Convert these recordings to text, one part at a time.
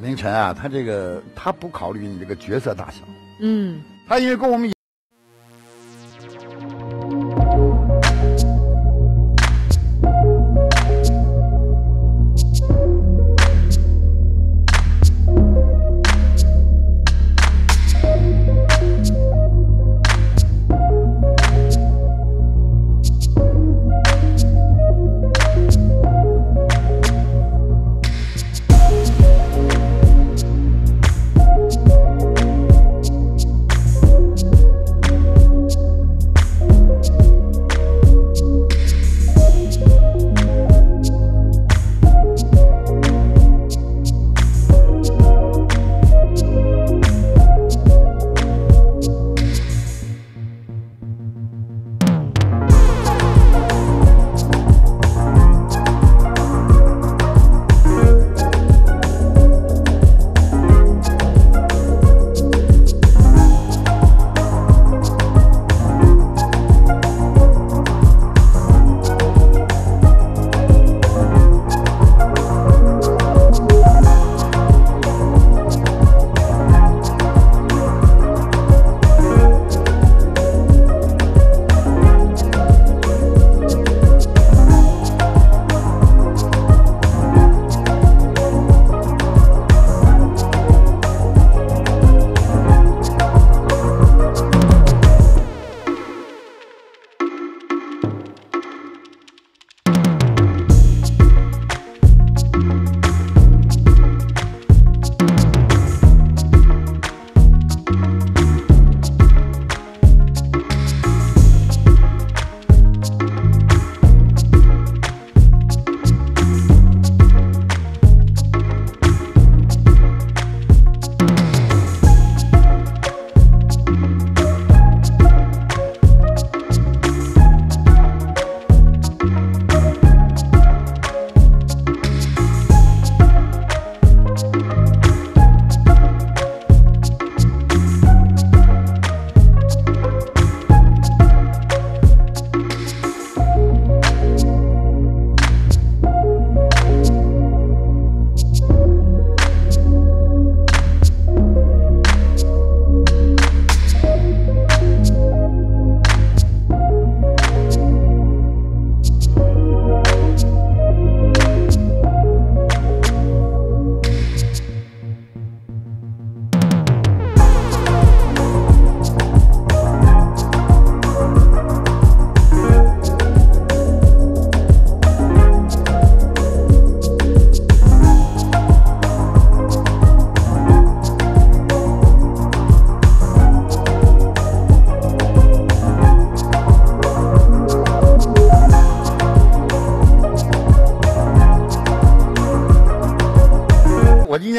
明晨啊，他这个他不考虑你这个角色大小，嗯，他因为跟我们。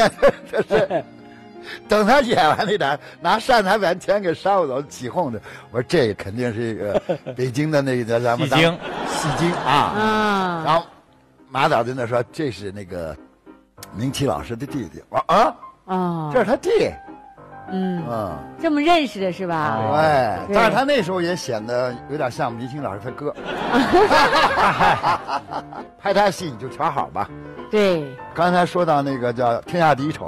这是等他演完那场，拿扇子还把钱给商务总起哄的。我说这肯定是一个 北京的那个咱们戏精，戏精啊。啊，然后马导在那说这是那个明启老师的弟弟。我说啊，哦，这是他弟。嗯，嗯，这么认识的是吧？哎，对但是他那时候也显得有点像明星老师他哥。拍他戏你就瞧好吧。对，刚才说到那个叫《天下第一丑》，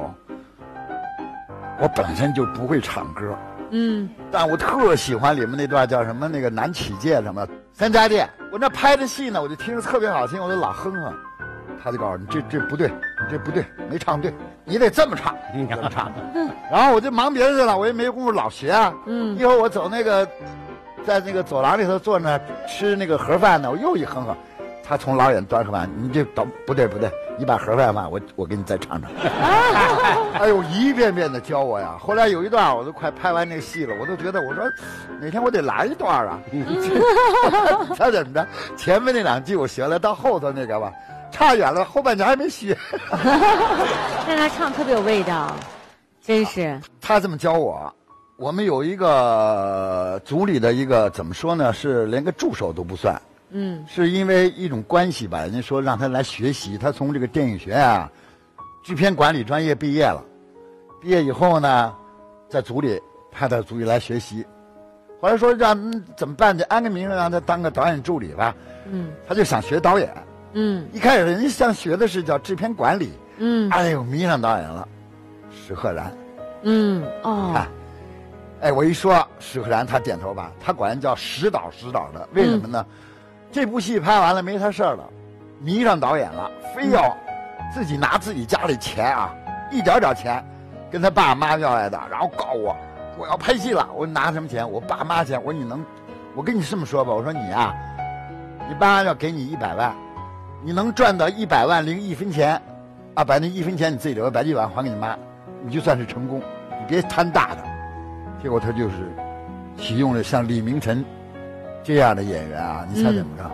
我本身就不会唱歌，嗯，但我特喜欢里面那段叫什么那个南起界什么三家店。我那拍的戏呢，我就听着特别好听，我就老哼哼。他就告诉你这这不对，你这不对，没唱对，你得这么唱，你这么唱。然后我就忙别的去了，我也没工夫老学啊。嗯一会儿我走那个，在那个走廊里头坐那吃那个盒饭呢，我又一哼哼，他从老远端盒饭，你这倒不对不对，你把盒饭嘛，我我给你再唱唱。哎呦，一遍遍的教我呀。后来有一段我都快拍完那戏了，我都觉得我说哪天我得来一段啊。他怎么着？前面那两句我学了，到后头那个吧，差远了，后半截还没学。但他唱特别有味道，真是。他这么教我，我们有一个组里的一个怎么说呢？是连个助手都不算，嗯是因为一种关系吧。人家说让他来学习，他从这个电影学院啊，制片管理专业毕业了。毕业以后呢，在组里派到组里来学习。后来说让嗯怎么办？就安个名让他当个导演助理吧。嗯他就想学导演。嗯。一开始人家想学的是叫制片管理，嗯。哎呦迷上导演了。史赫然。嗯，哦。看，，哎，我一说史赫然，他点头吧，他管人叫石导石导的，为什么呢？这部戏拍完了没他事儿了，迷上导演了，非要自己拿自己家里钱啊，一点点钱，跟他爸妈要来的，然后告我，我要拍戏了，我拿什么钱？我爸妈钱，我说你能，我跟你这么说吧，我说你啊，你爸妈要给你一百万，你能赚到一百万零一分钱，啊，把那一分钱你自己留，把一百万还给你妈，你就算是成功，你别贪大的。结果他就是启用了像李明晨这样的演员啊，你猜怎么着？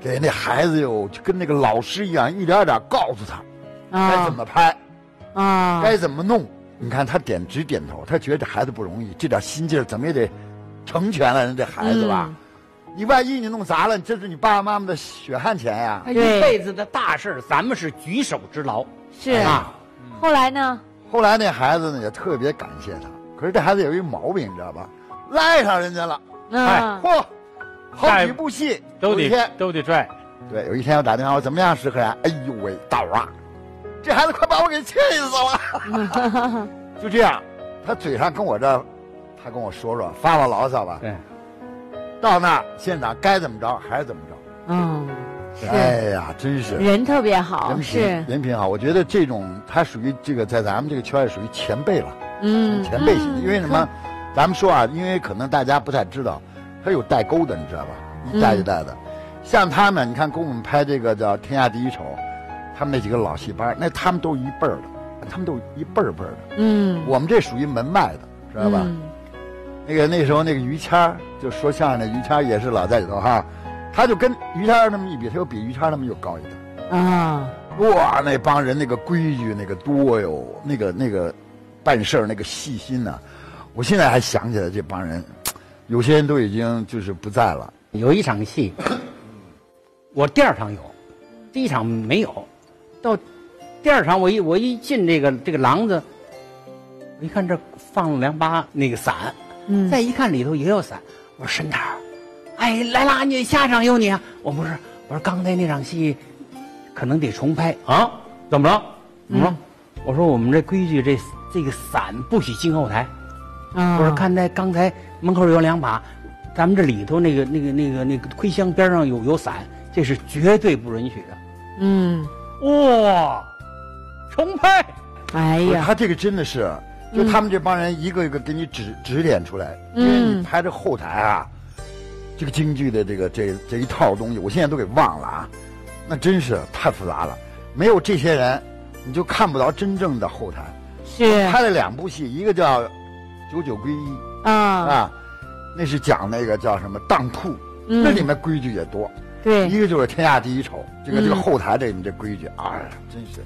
给那孩子哟，就跟那个老师一样，一点点告诉他该怎么拍，啊，该怎么弄。你看他点直点头，他觉得这孩子不容易，这点心劲儿怎么也得成全了人这孩子吧。嗯你万一你弄砸了，这是你爸爸妈妈的血汗钱呀。他一辈子的大事儿咱们是举手之劳是啊。后来呢？后来那孩子呢也特别感谢他，可是这孩子有一毛病，你知道吧？赖上人家了。嗯，嚯，好几部戏都得都得拽。对，有一天我打电话，我怎么样，石克然？哎呦喂，导啊，这孩子快把我给气死了。就这样，他嘴上跟我这，他跟我说说，发发牢骚吧。对，到那儿现场该怎么着还是怎么着。嗯，哎呀，真是人特别好，人品是，人品好。我觉得这种他属于这个在咱们这个圈里属于前辈了，嗯，前辈型的。嗯因为什么？咱们说啊，因为可能大家不太知道，他有代沟的，你知道吧？一代一代的。像他们，你看跟我们拍这个叫《天下第一丑》，他们那几个老戏班，那他们都一辈儿的，他们都一辈儿辈儿的。嗯，我们这属于门外的，知道吧？嗯那个那时候那个于谦儿，就说相声的于谦儿也是老在里头哈，他就跟于谦儿那么一比，他又比于谦儿那么又高一点。啊，哇，那帮人那个规矩那个多哟，那个那个办事儿那个细心呐、我现在还想起来这帮人，有些人都已经就是不在了。有一场戏，我第二场有，第一场没有，到第二场我一我一进这个这个廊子，我一看这放了两把那个伞，嗯，再一看里头也有伞，我说沈导，哎来啦，你下场有你啊？我不是，我说刚才那场戏可能得重拍啊？怎么了？怎么了？我说我们这规矩，这这个伞不许进后台。嗯，我说看在刚才门口有两把，咱们这里头那个那个那个那个盔箱边上有有伞，这是绝对不允许的。嗯，哇，重拍，哎呀，他这个真的是，就他们这帮人一个一个给你指指点出来，因为你嗯拍这后台啊，这个京剧的这个这这一套东西，我现在都给忘了啊，那真是太复杂了。没有这些人，你就看不到真正的后台。是拍了两部戏，一个叫《九九归一》啊，啊，那是讲那个叫什么当铺，嗯那里面规矩也多。对，一个就是天下第一丑，这个这个嗯后台这里面这规矩，哎呀，真是。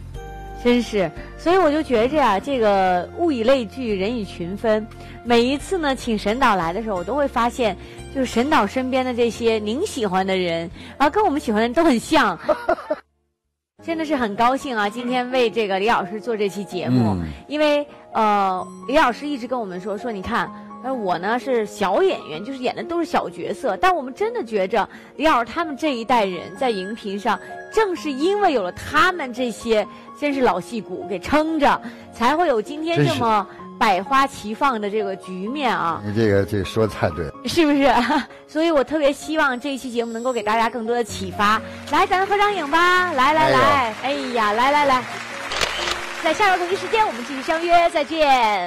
真是，所以我就觉着呀、这个物以类聚，人以群分。每一次呢，请沈导来的时候，我都会发现，就是沈导身边的这些您喜欢的人，啊，跟我们喜欢的人都很像。真的是很高兴啊！今天为这个李老师做这期节目，嗯因为呃，李老师一直跟我们说说，你看，呃，我呢是小演员，就是演的都是小角色，但我们真的觉着李老师他们这一代人在荧屏上，正是因为有了他们这些真是老戏骨给撑着，才会有今天这么百花齐放的这个局面啊！你这个这个说的太对了。是不是？所以我特别希望这一期节目能够给大家更多的启发。来，咱们合张影吧！来来来，哎呀，来来来，在下周同一时间我们继续相约，再见。